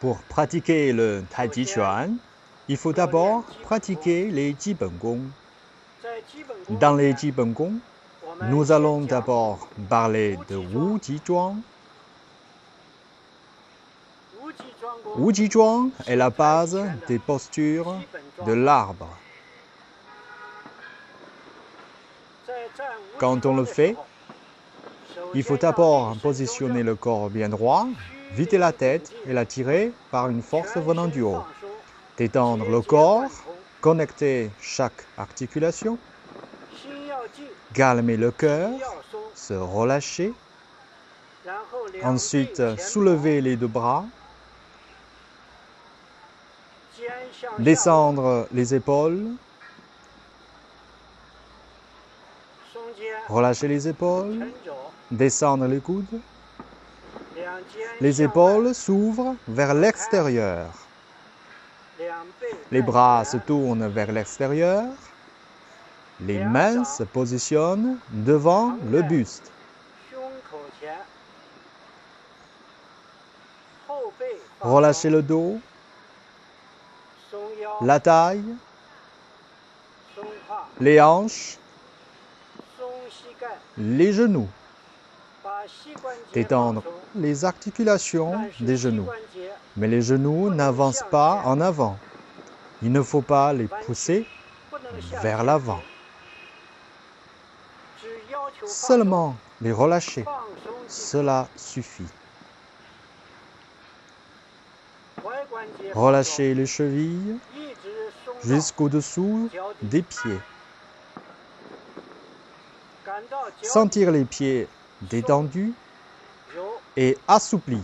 Pour pratiquer le Tai Chuan, il faut d'abord pratiquer les Gong. Dans les Gong, nous allons d'abord parler de Wu Ji Zhuang. Wu Ji Zhuang est la base des postures de l'arbre. Quand on le fait, il faut d'abord positionner le corps bien droit, vider la tête et la tirer par une force venant du haut. Détendre le corps, connecter chaque articulation, calmer le cœur, se relâcher, ensuite soulever les deux bras, descendre les épaules, relâcher les épaules, descendre les coudes. Les épaules s'ouvrent vers l'extérieur. Les bras se tournent vers l'extérieur. Les mains se positionnent devant le buste. Relâchez le dos, la taille, les hanches, les genoux. Détendre les articulations des genoux. Mais les genoux n'avancent pas en avant. Il ne faut pas les pousser vers l'avant. Seulement les relâcher. Cela suffit. Relâchez les chevilles jusqu'au-dessous des pieds. Sentir les pieds détendus et assouplis.